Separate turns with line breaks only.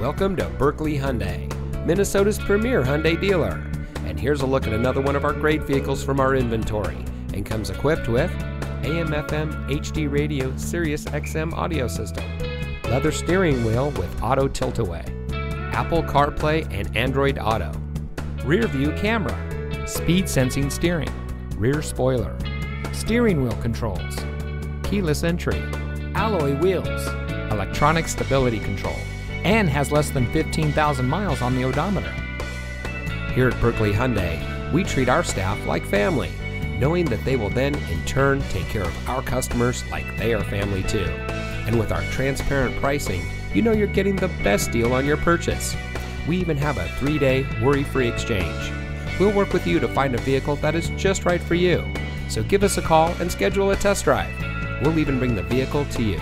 Welcome to Buerkle Hyundai, Minnesota's premier Hyundai dealer. And here's a look at another one of our great vehicles from our inventory and comes equipped with AM FM HD radio Sirius XM audio system, leather steering wheel with auto tilt away, Apple CarPlay and Android Auto, rear view camera, speed sensing steering, rear spoiler, steering wheel controls, keyless entry, alloy wheels, electronic stability control, and has less than 15,000 miles on the odometer. Here at Buerkle Hyundai, we treat our staff like family, knowing that they will then in turn take care of our customers like they are family too. And with our transparent pricing, you know you're getting the best deal on your purchase. We even have a three day worry free exchange. We'll work with you to find a vehicle that is just right for you. So give us a call and schedule a test drive. We'll even bring the vehicle to you.